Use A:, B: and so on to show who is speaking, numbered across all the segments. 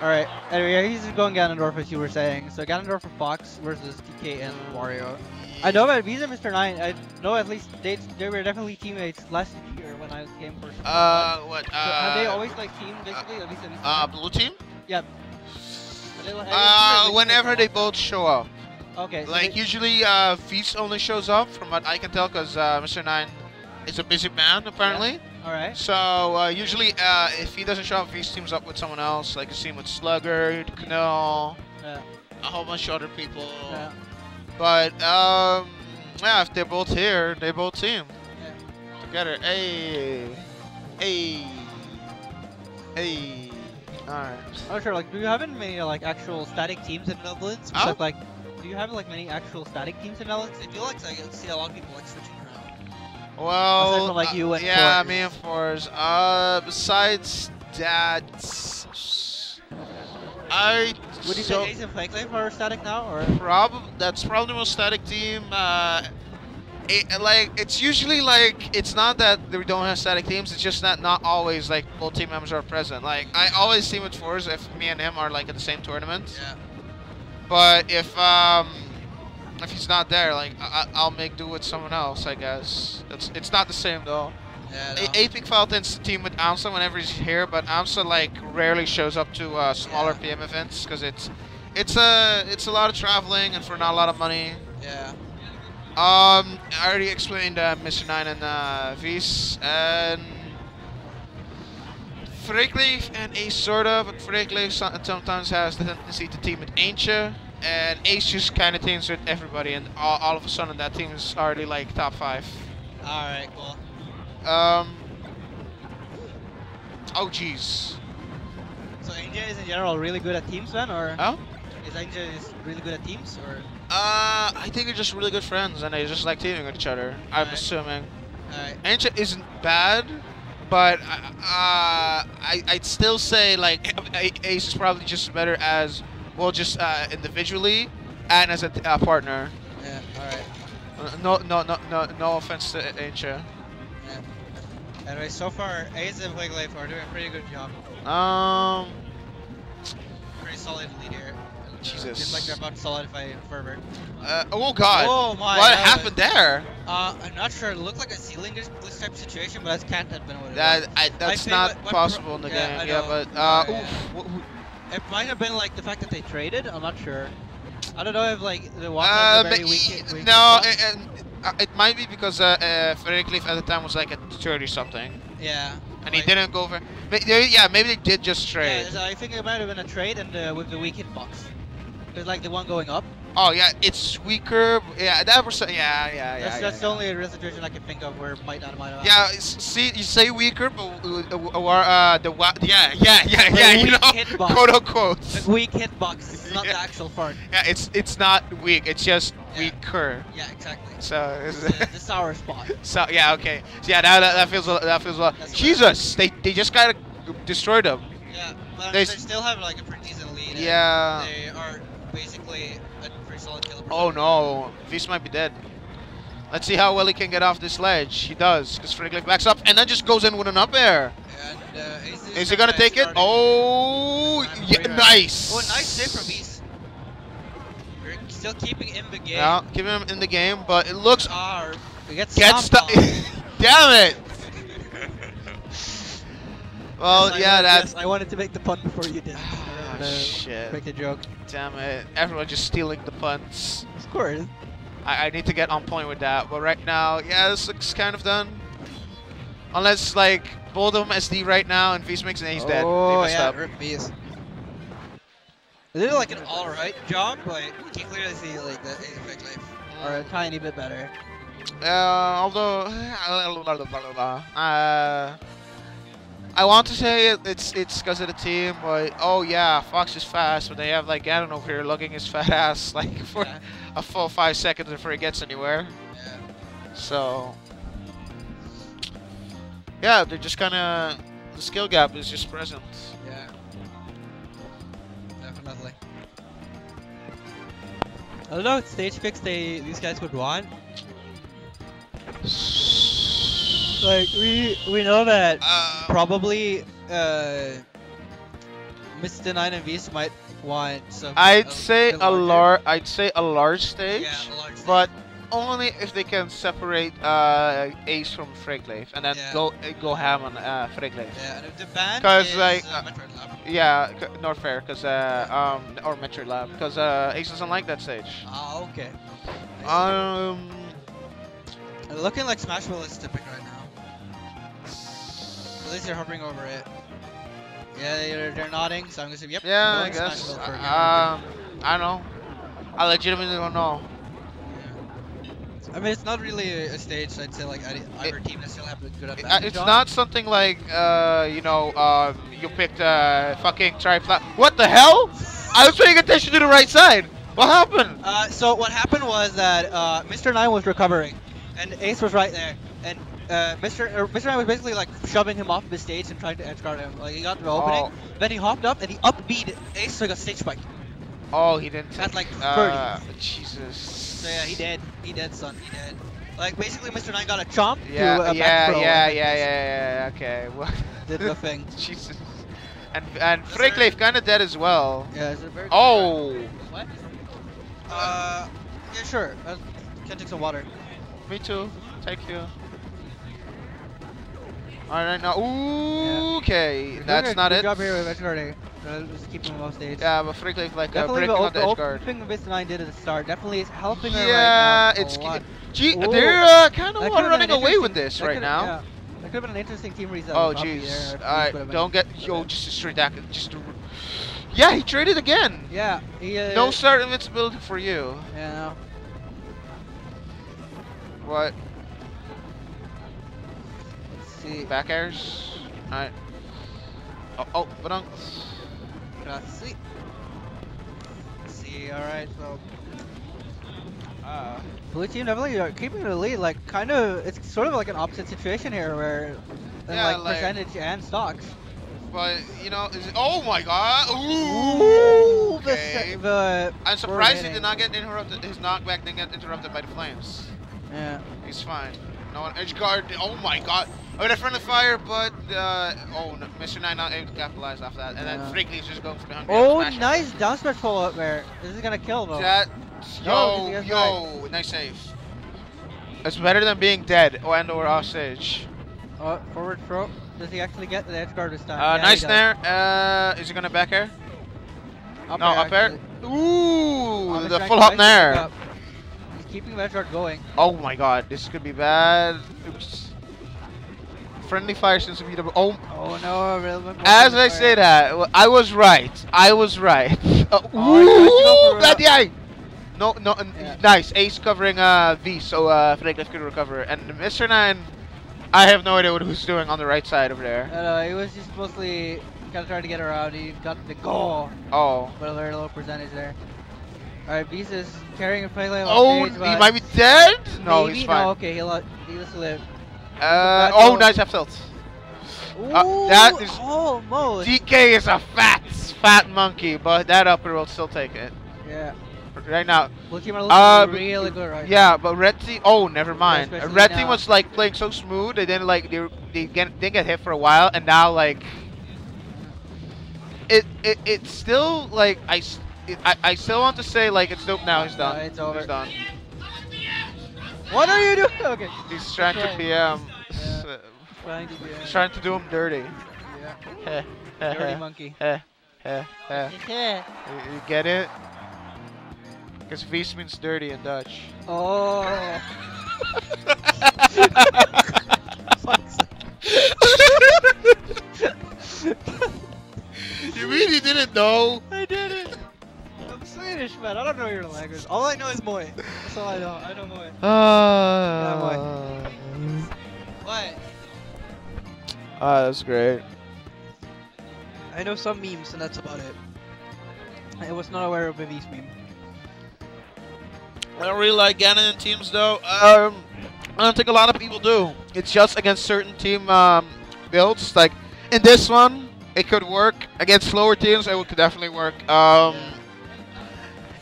A: Alright, anyway, he's going Ganondorf as you were saying. So Ganondorf for Fox versus DK and Wario. I know about Visa Mr. 9, I know at least they, they were definitely teammates last year when I came first.
B: Uh, what?
A: so have they
B: Uh,
A: always like team basically? at least at
B: uh, blue team?
A: Yeah. They,
B: Uh, whenever they both show up.
A: Okay. so
B: Like
A: they-
B: usually, uh, Vies only shows up from what I can tell, cause uh, Mr. Nine is a busy man apparently.
A: Alright.
B: So uh, usually, uh, if he doesn't show up, Vies teams up with someone else. Like you see him with Slugger, Knell,
A: Yeah.
B: a whole bunch of other people.
A: Yeah.
B: But um, yeah, if they're both here, they both team
A: Yeah.
B: together. Hey, hey, hey. All right.
A: Oh sure, like do you have any many like actual static teams in Netherlands?
B: Huh?
A: Except, like do you have like many actual static teams in Netherlands? I feel like I see a lot of people like switching around.
B: Well,
A: from, like,
B: uh,
A: you and
B: yeah,
A: Forrest.
B: me and Forrest. Uh, besides that, I
A: Would you
B: so
A: say Ace and Flake are static now or
B: prob that's probably the most static team. Uh, it, like it's usually like it's not that we don't have static teams. It's just that not always like both team members are present. Like I always team with Forrest if me and him are like at the same tournament.
A: Yeah.
B: But if um if he's not there, like I, I- I'll make do with someone else. I guess it's it's not the same though.
A: Yeah.
B: A- Apic Falcons team with Amsah whenever he's here, but Amsah like rarely shows up to uh, smaller
A: Yeah.
B: PM events because it's it's a it's a lot of traveling and for not a lot of money.
A: Yeah.
B: Um, I already explained uh, Mr. Nine and uh, Vies and Freekleef and Ace sort of, but sometimes has the tendency to team with Ancient, and Ace just kind of teams with everybody, and all, all of a sudden that team is already like top five.
A: Alright, cool.
B: Um. Oh jeez.
A: So Angel is in general really good at teams then or
B: Oh.
A: is Angel is really good at teams or
B: Uh, I think they're just really good friends, and they just like teaming with each other. I'm
A: Right.
B: assuming.
A: Alright.
B: Ancient isn't bad, but uh, I I'd still say like Ace is probably just better as well, just uh, individually and as a uh, partner.
A: Yeah, alright.
B: Uh, No no no no no offense to Ancient.
A: Yeah. Anyway, so far Ace and Flake are doing a pretty good job.
B: Um.
A: Pretty solid lead here. Uh,
B: Jesus.
A: Seems like they're about to solidify further.
B: Uh, oh God.
A: Oh my
B: What happened there?
A: Uh, I'm not sure. It looked like a ceiling glitch glitch type situation, but that can't have been what it was.
B: That I, that's
A: think
B: not
A: what- what
B: possible in the
A: yeah, I
B: game. Yeah, but uh,
A: Yeah,
B: oof,
A: yeah. It might have been like the fact that they traded. I'm not sure. I don't know if like the one
B: Uh,
A: very
B: but
A: weak, weak
B: no, it, and, uh, it might be because uh, uh, Freekleef at the time was like at 30 something,
A: yeah.
B: and he didn't go for. Yeah, maybe they did just trade.
A: Yeah, so I think it might have been a trade and uh, with the weak hitbox. It's like the one going up.
B: Oh yeah, it's weaker. Yeah, that was. Yeah, yeah, yeah.
A: that's
B: yeah,
A: that's
B: yeah.
A: the only real situation I can think of where it might not might.
B: Yeah, see, you say weaker, but uh, uh, uh, the wa- yeah, yeah, yeah,
A: The
B: yeah, you know,
A: hitbox.
B: quote unquote.
A: The weak hitbox. It's not
B: Yeah.
A: the actual fart.
B: Yeah, it's it's not weak. It's just
A: Yeah.
B: weaker.
A: Yeah, exactly.
B: So.
A: It's the, the sour spot.
B: So yeah, okay. So, yeah, that, that, feels that feels well.
A: That's
B: Jesus, they they just kind of destroyed them.
A: Yeah, but
B: They
A: they, still have like a pretty decent lead.
B: Yeah.
A: They are basically a solid kill.
B: Oh no, Vies might be dead. Let's see how well he can get off this ledge. He does, because Freekleef backs up and then just goes in with an up air.
A: And uh, Ace
B: Is he gonna take it? Oh, yeah, nice.
A: Oh, nice save from Ace. We're still keeping him in the game.
B: Yeah, keeping him in the game, but it looks
A: Ah, we get
B: get
A: stomped
B: stuck. Damn it. Well,
A: Yes,
B: yeah, that's
A: yes, I wanted to make the pun before you did.
B: Ah,
A: Uh,
B: shit.
A: Make the joke.
B: Damn it. Everyone just stealing the puns.
A: Of course.
B: I, I need to get on point with that. But right now, yeah, this looks kind of done. Unless, like, both of them SD right now and Vies makes and he's dead. They
A: Oh yeah,
B: up.
A: rip Ace. They did like an alright job, but you can clearly see like the effect life Or a tiny bit better.
B: Uh, although, uh, I want to say it, it's it's because of the team, but oh yeah, Fox is fast, but they have like Ganon over here lugging his fat ass like for
A: Yeah.
B: a full five seconds before he gets anywhere.
A: Yeah.
B: So, yeah, they're just kind of the skill gap is just present.
A: Yeah. Definitely. I don't know what stage picks they these guys would want. Like we we know that
B: Uh,
A: probably uh Mr. Nine and Vies might want some.
B: I'd
A: a
B: say a
A: larger.
B: large. I'd say a large stage,
A: Yeah, a large stage.
B: but only if they can separate uh, Ace from Freekleef and then
A: Yeah.
B: go uh, go ham on uh.
A: Yeah, and if the band
B: 'Cause,
A: is
B: like,
A: uh,
B: uh,
A: Metroid Lab.
B: Yeah, not fair, cause uh, um, or Metroid Lab, cause uh, Ace doesn't like that stage.
A: Ah, okay.
B: Um,
A: Looking like Smashville is now. At least they're hovering over it. Yeah, they're, they're nodding, so I'm gonna say, yep.
B: yeah, I guess. Uh, um, I don't know. I legitimately don't know.
A: Yeah. I mean, it's not really a, a stage. I'd say like either either team necessarily have a good
B: Uh,
A: advantage.
B: It's
A: on.
B: not something like, uh, you know, um, you picked uh, fucking triflat. What the hell? I was paying attention to the right side. What happened?
A: Uh, so what happened was that uh, Mr. Nine was recovering, and Ace was right there, uh, Mr. Or Mr. Nine was basically like shoving him off the stage and trying to edge guard him. Like he got the opening,
B: Oh.
A: then he hopped up and he upbeat Ace, so he got stage spike.
B: Oh, he didn't.
A: That's like
B: uh, Jesus.
A: So yeah, he did. He did, son. He did. Like basically, Mr. Nine got a chomp
B: Yeah,
A: to a
B: yeah,
A: back throw
B: yeah,
A: and
B: yeah, yeah, yeah, Okay. Well,
A: Did the thing.
B: Jesus. And and
A: That's
B: kind of dead as well.
A: Yeah, it's a very.
B: Oh,
A: What? Uh, yeah, sure. Uh, can take some water.
B: me too. Thank you. All right, now. Ooh, okay,
A: You're
B: that's not
A: good
B: it.
A: job here with edge guarding. Uh, just keeping him off stage.
B: Yeah, but Freekleef like uh,
A: Definitely
B: breaking
A: the,
B: on the
A: the
B: edge guard.
A: thing Mr. Nine did at the start definitely is helping her
B: Yeah,
A: right now.
B: Yeah,
A: it's lot.
B: gee,
A: Ooh.
B: they're uh, kind of running away with this right now.
A: Yeah. That could have been an interesting team reset.
B: Oh jeez. All right, don't get yo just a straight back. Just yeah, he traded again.
A: Yeah. He, uh,
B: No start invincibility for you.
A: Yeah. No.
B: What?
A: See.
B: Back airs. All right. Oh, oh, but
A: Let's see. See. All right. So. Uh, blue team definitely are keeping the lead. Like, kind of, it's sort of like an opposite situation here, where,
B: Yeah,
A: like,
B: like-
A: percentage and stocks.
B: But you know, is it, oh my God!
A: Ooh,
B: Ooh. Okay.
A: se- the
B: I'm surprised he did not get interrupted. His knockback didn't get interrupted by the flames.
A: yeah.
B: He's fine. No one edge guard. Oh my God! I mean, a friendly fire, but uh, oh, no, Mr. Nine not able to capitalize off that, and then
A: Yeah.
B: Freekleef's just going for the.
A: Oh, nice down smash follow up there. This is gonna kill though.
B: That yo
A: gets
B: yo, nice save. It's better than being dead or and or off stage.
A: Oh, forward throw. Does he actually get the edge guard this time?
B: Uh,
A: Yeah,
B: nice there. Uh, is he gonna back air?
A: Up
B: no,
A: air,
B: up air.
A: actually.
B: Ooh,
A: Oh,
B: the
A: Mr.
B: full hop
A: tries
B: there.
A: Keeping edge going.
B: Oh my god, this could be bad. Oops. Friendly fire seems to be the. Oh,
A: Oh no, a little bit more
B: as I
A: fire.
B: say that, I was right. I was right. Uh,
A: Oh, he tries to go
B: ooh, bad eye. No, no,
A: Yeah.
B: nice. Ace covering uh, V, so uh, Freekleef could recover. And Mr. Nine, I have no idea what he's doing on the right side over there.
A: No, no, he was just mostly kind of trying to get around. He got the goal,
B: Oh.
A: but a very low percentage there. Alright, Vies is carrying a play
B: Oh,
A: stage,
B: he might be dead? No,
A: maybe?
B: he's fine.
A: No, okay, he'll, he has to live.
B: Uh, oh, nice F tilt.
A: Ooh,
B: Uh, that is-
A: almost.
B: DK is a fat, fat monkey, but that upper will still take it.
A: yeah,
B: Right now,
A: blue team are looking
B: Uh,
A: really good right
B: yeah, but red team. Oh, never mind.
A: especially
B: red
A: now.
B: team was like playing so smooth. They didn't like they they get, didn't get hit for a while, and now like it it it's still like I I, I still want to say like it's dope now. He's
A: No,
B: done.
A: it's over.
B: He's done.
A: What are you doing? Okay,
B: He's trying to. PM.
A: Yeah. trying to do
B: He's trying to do him dirty.
A: Yeah, dirty monkey.
B: Eh, eh, eh.
A: Yeah.
B: You, you get it? Because Vies means dirty in Dutch.
A: Oh.
B: you really didn't know?
A: I did it. I'm Swedish, man. I don't know your language. All I know is Moy. That's all I know. I know Moy.
B: Uh,
A: What?
B: Ah, that's great.
A: I know some memes, and that's about it. I was not aware of a V's meme.
B: I don't really like Ganon in teams though. Um, I don't think a lot of people do. It's just against certain team um, builds. Like in this one, it could work. Against slower teams, it would could definitely work. Um,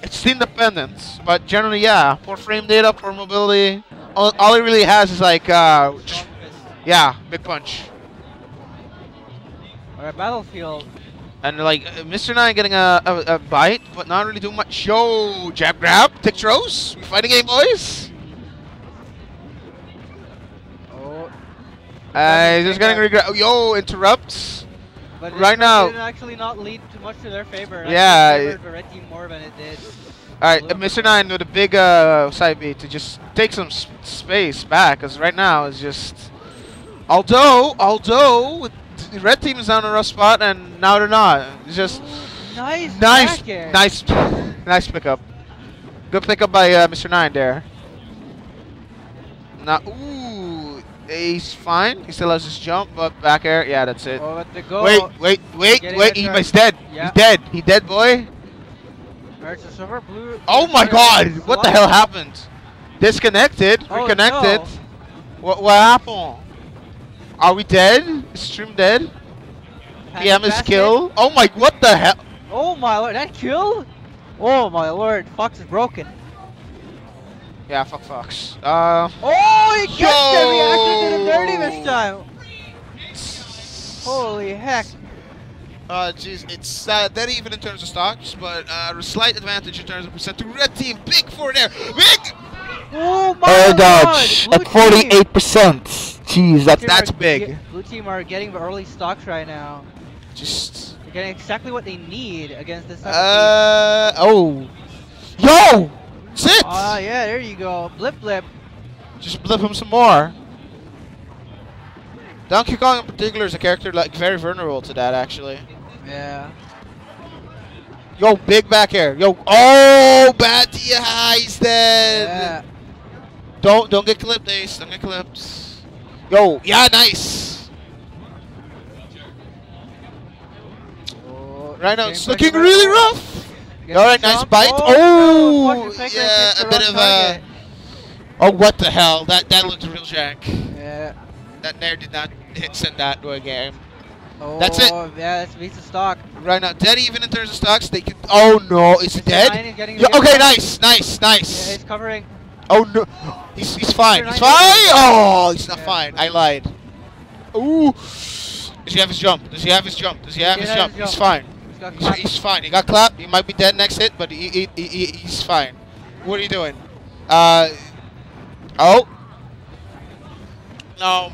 B: it's team dependent, but generally, yeah. For frame data, for mobility, all, all it really has is like, uh, just, yeah, big punch.
A: Alright, Battlefield.
B: And like uh, Mr. Nine getting a, a, a bite, but not really doing much. Yo, jab grab, tick throws. We fighting game, boys.
A: Oh,
B: Uh, he's just getting regret. Yo, interrupts.
A: But
B: Right now-
A: didn't actually not lead too much to their favor.
B: Yeah,
A: favored the red team more than it did.
B: All right, uh, Mr. Nine with a big uh, side beat to just take some s- space back, because right now it's just. Although, although the red team is on a rough spot, and now they're not. It's just
A: Nice,
B: nice, nice, nice pickup. Good pickup by uh, Mr. Nine there. Now, ooh, he's fine. He still has his jump, but back air, yeah, that's it.
A: Oh, but the goal.
B: Wait, wait, wait,
A: Getting
B: wait. He, he's dead.
A: Yeah.
B: He's dead. He dead, boy.
A: Silver blue.
B: Oh my god, what the hell happened? Disconnected,
A: Oh,
B: reconnected.
A: no.
B: What what happened? Are we dead? Is stream dead?
A: Pass
B: PM is kill. Oh my, what the hell?
A: Oh my lord, that kill? Oh my lord, Fox is broken.
B: Yeah, fuck Fox. Uh,
A: Oh, he gets the reaction to the
B: Yo.
A: Dirty this time. Holy heck.
B: uh, jeez, it's uh, dead even in terms of stocks, but uh, a slight advantage in terms of percent to red team. Big for there, big.
A: Oh my
C: Air
A: lord.
C: dodge
A: Blue
C: at 48%. Jeez, that's
B: That's
A: are
B: big.
A: blue team are getting the early stocks right now.
B: Just
A: They're getting exactly what they need against this
B: uh oh, yo, sit.
A: Ah, yeah, there you go. Blip blip.
B: Just blip him some more. Donkey Kong in particular is a character like very vulnerable to that actually.
A: Yeah.
B: Yo, big back air. Yo, oh, bad DI, he's dead.
A: Yeah.
B: Don't don't get clipped, Ace. Don't get clipped. Yo, yeah, nice.
A: Oh,
B: Right now it's looking really rough. All right, nice
A: jump.
B: bite.
A: Oh,
B: Oh,
A: no, Fox Effect
B: yeah, a bit of a.
A: target.
B: Uh, oh, what the hell? That that looked real jack. That Nair did not hit send that to a game.
A: Oh,
B: That's it.
A: Yeah, that's Visa stock.
B: Right now, dead even in terms of stocks. They could. Oh no, is he dead? Yeah, okay,
A: jump.
B: nice, nice,
A: Yeah,
B: nice.
A: he's covering.
B: Oh no, he's he's fine. He's fine. Oh, he's not
A: Yeah.
B: fine. I lied. Ooh. Does he have his jump? Does he have his jump? Does he have
A: He
B: his jump?
A: his
B: He's fine.
A: He's
B: He's, he's fine. He got clapped. He might be dead next hit, but he, he, he, he- he's fine. What are you doing? Uh. Oh. No.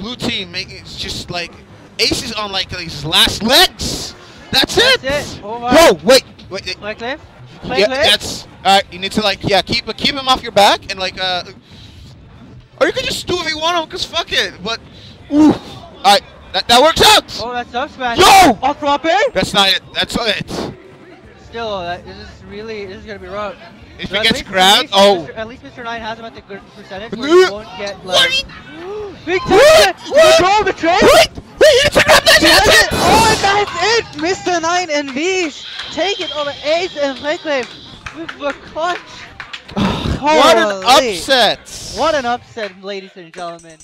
B: Blue team making it's just like Ace is on like his last legs. That's,
A: That's
B: it.
A: it. Oh.
B: Whoa! Wait. Wait. wait.
A: Play cliff. Play
B: Yeah,
A: cliff.
B: that's uh, you need to like yeah keep keep him off your back and like uh, or you could just do if you want him because fuck it. But ooh, alright, that that works out.
A: Oh, that's up smash.
B: Yo!
A: Off flop air.
B: That's not it. That's not it.
A: Still, that, this is really, this is gonna be rough.
B: If he gets grabbed, oh.
A: Mr. At least Mr. Nine has him at the good percentage where he won't get
B: What?
A: like. Big
B: What?
A: touch!
B: What?
A: Control the trade!
B: Wait, wait, you need to grab that.
A: That's
B: That's
A: it!
B: it.
A: Oh, and that's it! Mr. Nine and Vies take it over Ace and Freekleef with the clutch.
B: what an upset.
A: What an upset, ladies and gentlemen.